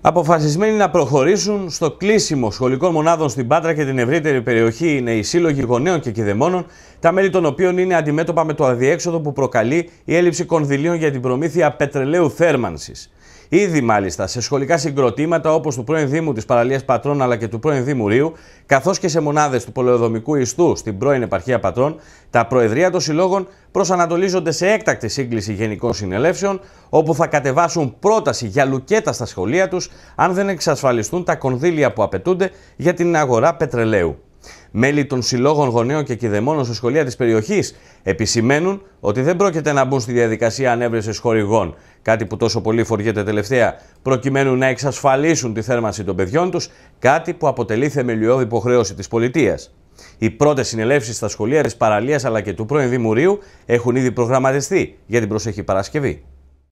Αποφασισμένοι να προχωρήσουν στο κλείσιμο σχολικών μονάδων στην Πάτρα και την ευρύτερη περιοχή είναι οι σύλλογοι γονέων και κηδεμόνων, τα μέλη των οποίων είναι αντιμέτωπα με το αδιέξοδο που προκαλεί η έλλειψη κονδυλίων για την προμήθεια πετρελαίου θέρμανσης. Ήδη μάλιστα σε σχολικά συγκροτήματα όπως του πρώην Δήμου της Παραλίας Πατρών αλλά και του πρώην Δήμου Ρίου, καθώς και σε μονάδες του Πολεοδομικού Ιστού στην πρώην Επαρχία Πατρών, τα Προεδρία των Συλλόγων προσανατολίζονται σε έκτακτη σύγκληση γενικών συνελεύσεων, όπου θα κατεβάσουν πρόταση για λουκέτα στα σχολεία τους, αν δεν εξασφαλιστούν τα κονδύλια που απαιτούνται για την αγορά πετρελαίου. Μέλη των συλλόγων γονέων και κηδεμόνων σε σχολεία της περιοχής επισημαίνουν ότι δεν πρόκειται να μπουν στη διαδικασία ανέβρεσης χορηγών, κάτι που τόσο πολύ φοριέται τελευταία, προκειμένου να εξασφαλίσουν τη θέρμανση των παιδιών τους, κάτι που αποτελεί θεμελιώδη υποχρέωση της πολιτείας. Οι πρώτες συνελεύσεις στα σχολεία της Παραλίας αλλά και του πρώην Δημουρίου έχουν ήδη προγραμματιστεί για την προσεχή Παρασκευή.